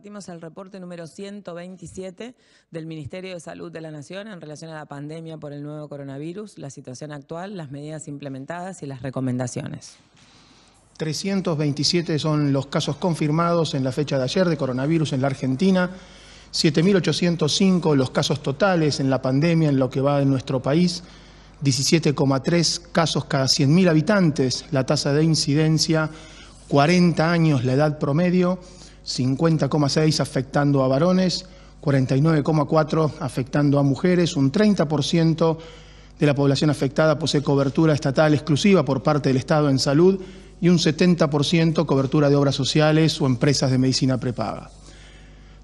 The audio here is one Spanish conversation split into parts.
compartimos el reporte número 127 del Ministerio de Salud de la Nación en relación a la pandemia por el nuevo coronavirus, la situación actual, las medidas implementadas y las recomendaciones. 327 son los casos confirmados en la fecha de ayer de coronavirus en la Argentina, 7.805 los casos totales en la pandemia en lo que va en nuestro país, 17,3 casos cada 100.000 habitantes, la tasa de incidencia, 40 años la edad promedio, 50,6 afectando a varones, 49,4 afectando a mujeres, un 30% de la población afectada posee cobertura estatal exclusiva por parte del Estado en salud y un 70% cobertura de obras sociales o empresas de medicina prepaga.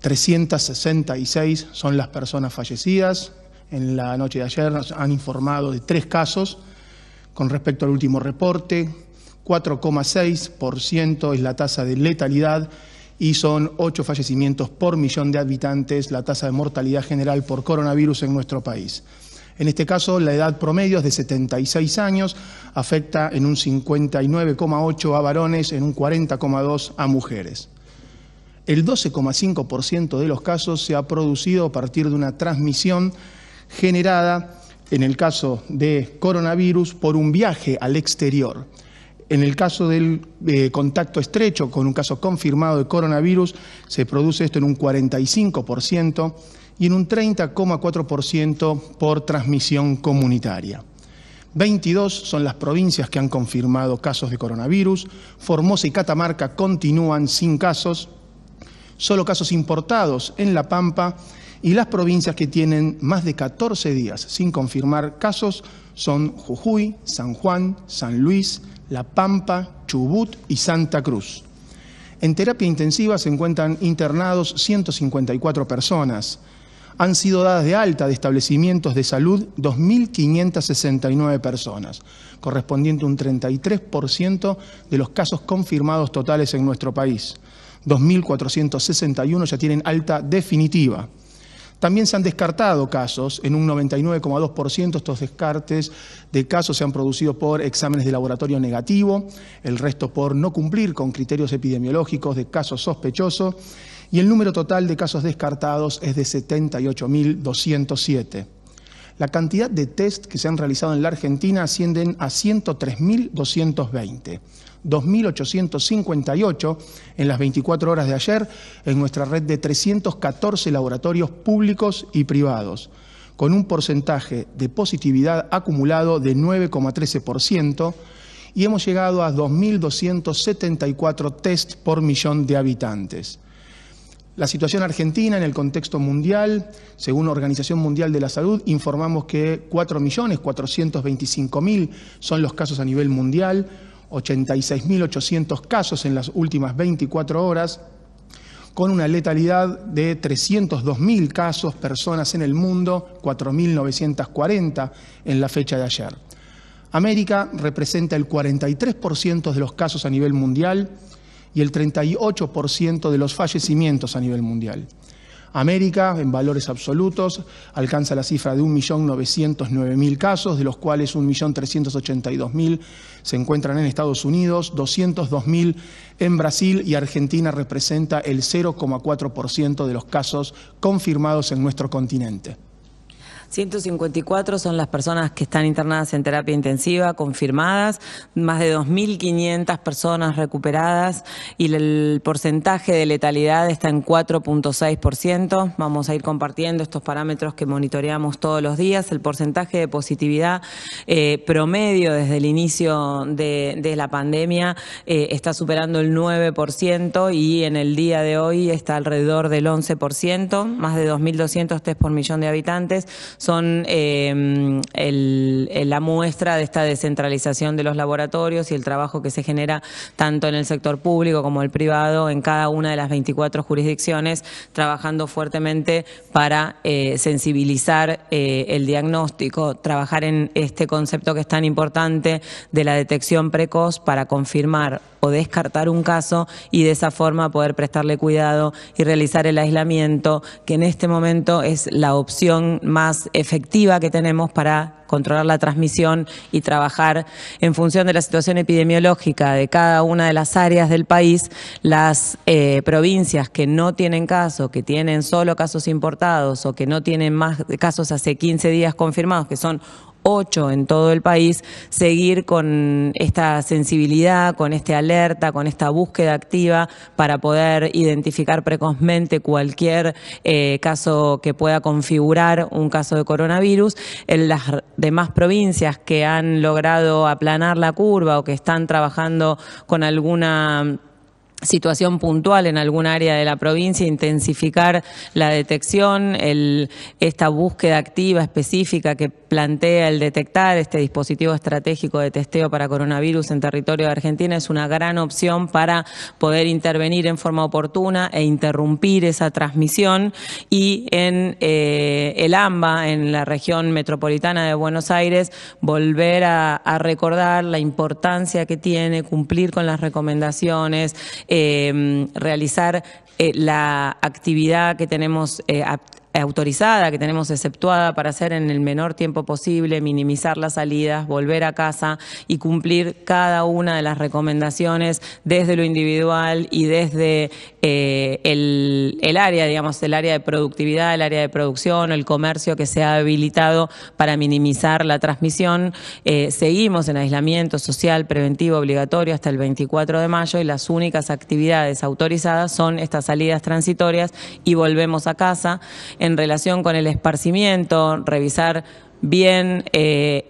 366 son las personas fallecidas. En la noche de ayer nos han informado de tres casos con respecto al último reporte. 4,6% es la tasa de letalidad y son ocho fallecimientos por millón de habitantes la tasa de mortalidad general por coronavirus en nuestro país. En este caso, la edad promedio es de 76 años, afecta en un 59,8 a varones, en un 40,2 a mujeres. El 12,5% de los casos se ha producido a partir de una transmisión generada, en el caso de coronavirus, por un viaje al exterior. En el caso del eh, contacto estrecho con un caso confirmado de coronavirus, se produce esto en un 45% y en un 30,4% por transmisión comunitaria. 22 son las provincias que han confirmado casos de coronavirus. Formosa y Catamarca continúan sin casos. Solo casos importados en La Pampa y las provincias que tienen más de 14 días sin confirmar casos son Jujuy, San Juan, San Luis, la Pampa, Chubut y Santa Cruz. En terapia intensiva se encuentran internados 154 personas. Han sido dadas de alta de establecimientos de salud 2.569 personas, correspondiente a un 33% de los casos confirmados totales en nuestro país. 2.461 ya tienen alta definitiva. También se han descartado casos, en un 99,2% estos descartes de casos se han producido por exámenes de laboratorio negativo, el resto por no cumplir con criterios epidemiológicos de casos sospechosos y el número total de casos descartados es de 78.207. La cantidad de test que se han realizado en la Argentina ascienden a 103.220. 2.858 en las 24 horas de ayer en nuestra red de 314 laboratorios públicos y privados, con un porcentaje de positividad acumulado de 9,13% y hemos llegado a 2.274 test por millón de habitantes. La situación argentina en el contexto mundial, según la Organización Mundial de la Salud, informamos que 4.425.000 son los casos a nivel mundial, 86.800 casos en las últimas 24 horas, con una letalidad de 302.000 casos, personas en el mundo, 4.940 en la fecha de ayer. América representa el 43% de los casos a nivel mundial y el 38% de los fallecimientos a nivel mundial. América, en valores absolutos, alcanza la cifra de 1.909.000 casos, de los cuales 1.382.000 se encuentran en Estados Unidos, 202.000 en Brasil y Argentina representa el 0,4% de los casos confirmados en nuestro continente. 154 son las personas que están internadas en terapia intensiva, confirmadas, más de 2.500 personas recuperadas y el porcentaje de letalidad está en 4.6%. Vamos a ir compartiendo estos parámetros que monitoreamos todos los días. El porcentaje de positividad eh, promedio desde el inicio de, la pandemia eh, está superando el 9% y en el día de hoy está alrededor del 11%, más de 2.200 test por millón de habitantes son eh, la muestra de esta descentralización de los laboratorios y el trabajo que se genera tanto en el sector público como el privado en cada una de las 24 jurisdicciones, trabajando fuertemente para eh, sensibilizar eh, el diagnóstico, trabajar en este concepto que es tan importante de la detección precoz para confirmar o descartar un caso y de esa forma poder prestarle cuidado y realizar el aislamiento, que en este momento es la opción más efectiva que tenemos para controlar la transmisión y trabajar en función de la situación epidemiológica de cada una de las áreas del país, las eh, provincias que no tienen casos, que tienen solo casos importados o que no tienen más casos hace 15 días confirmados, que son ocho en todo el país, seguir con esta sensibilidad, con esta alerta, con esta búsqueda activa para poder identificar precozmente cualquier eh, caso que pueda configurar un caso de coronavirus. En las demás provincias que han logrado aplanar la curva o que están trabajando con alguna situación puntual en algún área de la provincia, intensificar la detección, esta búsqueda activa específica que plantea el detectar este dispositivo estratégico de testeo para coronavirus en territorio de Argentina es una gran opción para poder intervenir en forma oportuna e interrumpir esa transmisión. Y en eh, el AMBA, en la región metropolitana de Buenos Aires, volver a recordar la importancia que tiene cumplir con las recomendaciones, eh, realizar eh, la actividad que tenemos autorizada, que tenemos exceptuada para hacer en el menor tiempo posible, minimizar las salidas, volver a casa y cumplir cada una de las recomendaciones desde lo individual y desde eh, el, área, digamos, el área de productividad, el área de producción, el comercio que se ha habilitado para minimizar la transmisión. Eh, seguimos en aislamiento social preventivo obligatorio hasta el 24 de mayo y las únicas actividades autorizadas son estas salidas transitorias y volvemos a casa en relación con el esparcimiento, revisar bien eh,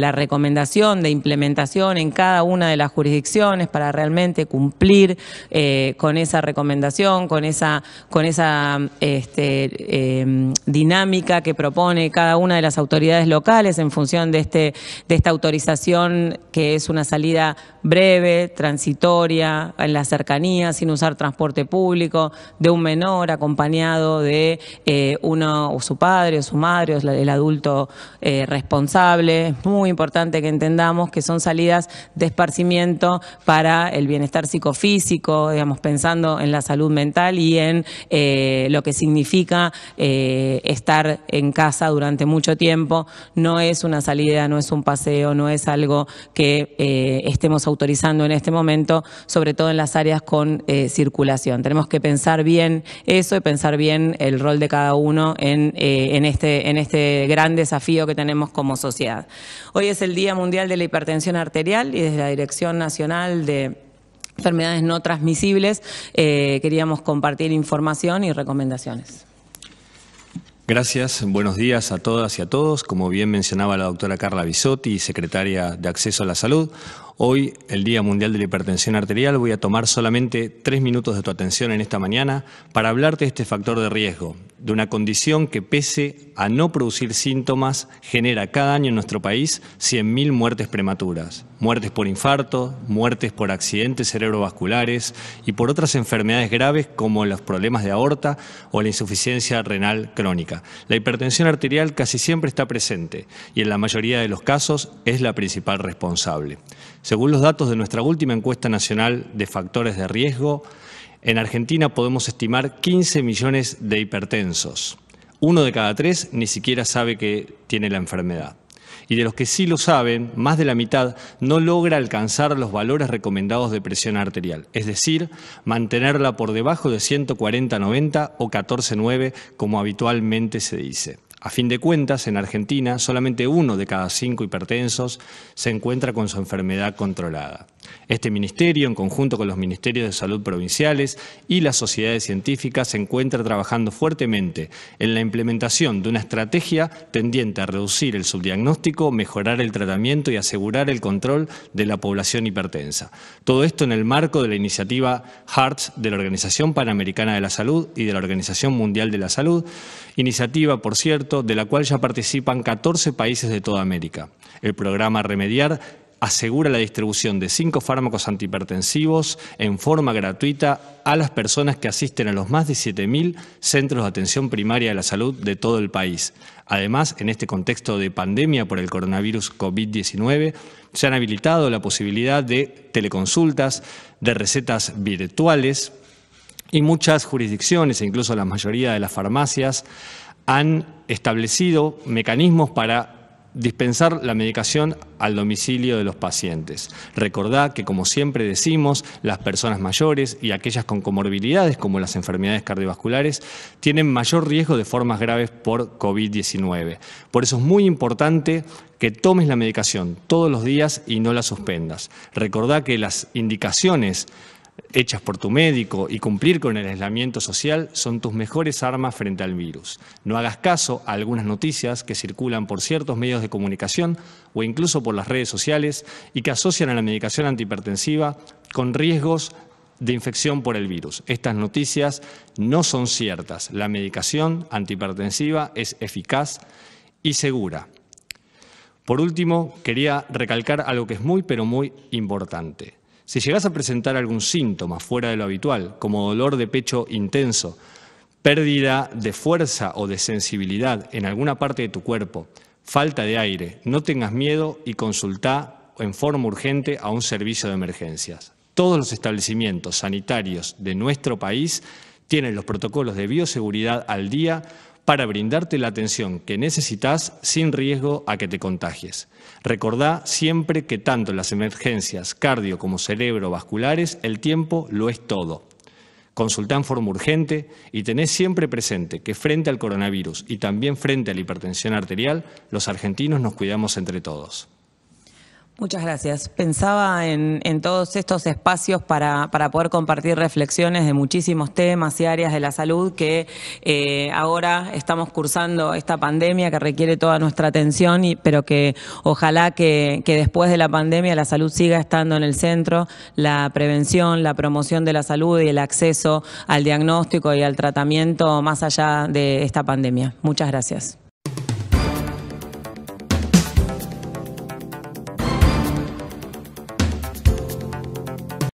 la recomendación de implementación en cada una de las jurisdicciones para realmente cumplir eh, con esa recomendación, con esa, con esa este, em, dinámica que propone cada una de las autoridades locales en función de, este, de esta autorización que es una salida breve, transitoria, en la cercanía, sin usar transporte público, de un menor acompañado de eh, uno o su padre o su madre el adulto eh, responsable. Es muy importante que entendamos que son salidas de esparcimiento para el bienestar psicofísico, digamos, pensando en la salud mental y en eh, lo que significa eh, estar en casa durante mucho tiempo. No es una salida, no es un paseo, no es algo que estemos autorizando en este momento, sobre todo en las áreas con circulación. Tenemos que pensar bien eso y pensar bien el rol de cada uno en, en este en este gran desafío que tenemos como sociedad. Hoy es el Día Mundial de la Hipertensión Arterial y desde la Dirección Nacional de Enfermedades No Transmisibles eh, queríamos compartir información y recomendaciones. Gracias, buenos días a todas y a todos. Como bien mencionaba la doctora Carla Bisotti, secretaria de Acceso a la Salud, hoy, el Día Mundial de la Hipertensión Arterial, voy a tomar solamente tres minutos de tu atención en esta mañana para hablarte de este factor de riesgo, de una condición que pese a no producir síntomas genera cada año en nuestro país 100.000 muertes prematuras, muertes por infarto, muertes por accidentes cerebrovasculares y por otras enfermedades graves como los problemas de aorta o la insuficiencia renal crónica. La hipertensión arterial casi siempre está presente y en la mayoría de los casos es la principal responsable. Según los datos de nuestra última encuesta nacional de factores de riesgo, en Argentina podemos estimar 15 millones de hipertensos. Uno de cada tres ni siquiera sabe que tiene la enfermedad. Y de los que sí lo saben, más de la mitad no logra alcanzar los valores recomendados de presión arterial, es decir, mantenerla por debajo de 140-90 o 14-9 como habitualmente se dice. A fin de cuentas, en Argentina, solamente uno de cada cinco hipertensos se encuentra con su enfermedad controlada. Este ministerio, en conjunto con los ministerios de salud provinciales y las sociedades científicas, se encuentra trabajando fuertemente en la implementación de una estrategia tendiente a reducir el subdiagnóstico, mejorar el tratamiento y asegurar el control de la población hipertensa. Todo esto en el marco de la iniciativa HEARTS de la Organización Panamericana de la Salud y de la Organización Mundial de la Salud, iniciativa, por cierto, de la cual ya participan 14 países de toda América. El programa Remediar asegura la distribución de cinco fármacos antihipertensivos en forma gratuita a las personas que asisten a los más de 7.000 centros de atención primaria de la salud de todo el país. Además, en este contexto de pandemia por el coronavirus COVID-19, se han habilitado la posibilidad de teleconsultas, de recetas virtuales y muchas jurisdicciones, incluso la mayoría de las farmacias, han establecido mecanismos para dispensar la medicación al domicilio de los pacientes. Recordad que, como siempre decimos, las personas mayores y aquellas con comorbilidades, como las enfermedades cardiovasculares, tienen mayor riesgo de formas graves por COVID-19. Por eso es muy importante que tomes la medicación todos los días y no la suspendas. Recordad que las indicaciones hechas por tu médico y cumplir con el aislamiento social son tus mejores armas frente al virus. No hagas caso a algunas noticias que circulan por ciertos medios de comunicación o incluso por las redes sociales y que asocian a la medicación antihipertensiva con riesgos de infección por el virus. Estas noticias no son ciertas. La medicación antihipertensiva es eficaz y segura. Por último, quería recalcar algo que es muy, pero muy importante. Si llegas a presentar algún síntoma fuera de lo habitual, como dolor de pecho intenso, pérdida de fuerza o de sensibilidad en alguna parte de tu cuerpo, falta de aire, no tengas miedo y consulta en forma urgente a un servicio de emergencias. Todos los establecimientos sanitarios de nuestro país tienen los protocolos de bioseguridad al día para brindarte la atención que necesitas sin riesgo a que te contagies. Recordá siempre que tanto en las emergencias cardio como cerebrovasculares el tiempo lo es todo. Consultá en forma urgente y tenés siempre presente que frente al coronavirus y también frente a la hipertensión arterial, los argentinos nos cuidamos entre todos. Muchas gracias. Pensaba en, todos estos espacios para, poder compartir reflexiones de muchísimos temas y áreas de la salud que eh, ahora estamos cursando esta pandemia que requiere toda nuestra atención, y, pero que ojalá que, que después de la pandemia la salud siga estando en el centro, la prevención, la promoción de la salud y el acceso al diagnóstico y al tratamiento más allá de esta pandemia. Muchas gracias.